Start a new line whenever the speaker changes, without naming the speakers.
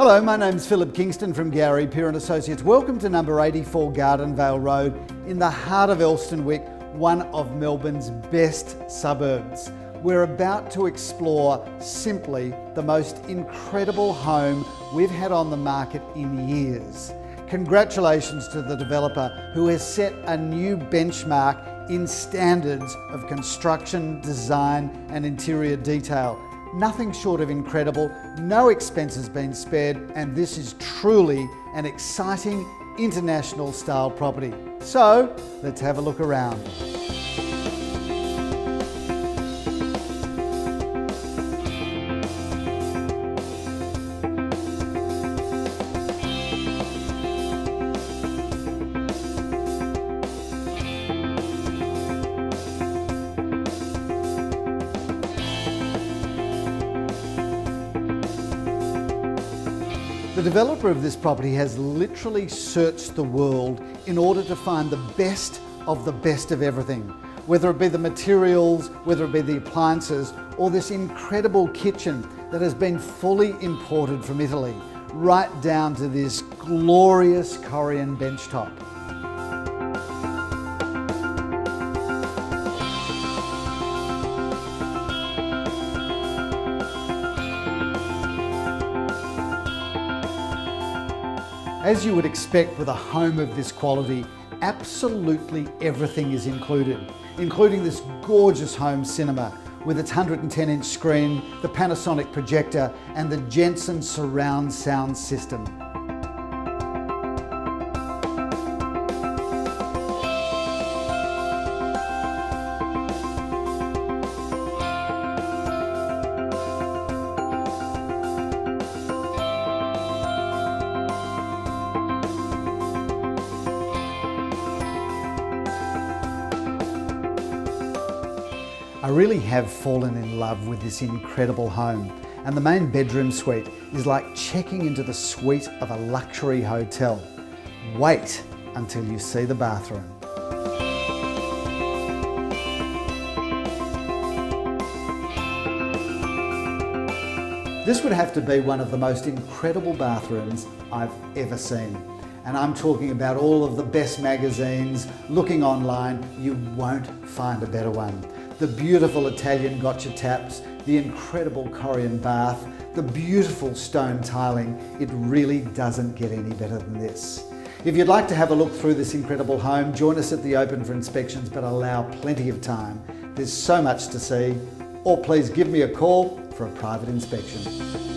Hello, my name's Phillip Kingston from Gary Peer and Associates. Welcome to number 84 Gardenvale Road in the heart of Elsternwick, one of Melbourne's best suburbs. We're about to explore simply the most incredible home we've had on the market in years. Congratulations to the developer who has set a new benchmark in standards of construction, design and interior detail nothing short of incredible, no expense has been spared, and this is truly an exciting international style property. So let's have a look around. The developer of this property has literally searched the world in order to find the best of the best of everything. Whether it be the materials, whether it be the appliances, or this incredible kitchen that has been fully imported from Italy, right down to this glorious Corian benchtop. As you would expect with a home of this quality, absolutely everything is included, including this gorgeous home cinema with its 110 inch screen, the Panasonic projector and the Jensen surround sound system. I really have fallen in love with this incredible home and the main bedroom suite is like checking into the suite of a luxury hotel. Wait until you see the bathroom. This would have to be one of the most incredible bathrooms I've ever seen. And I'm talking about all of the best magazines, looking online, you won't find a better one the beautiful Italian gotcha taps, the incredible Corian bath, the beautiful stone tiling, it really doesn't get any better than this. If you'd like to have a look through this incredible home, join us at the open for inspections, but allow plenty of time. There's so much to see, or please give me a call for a private inspection.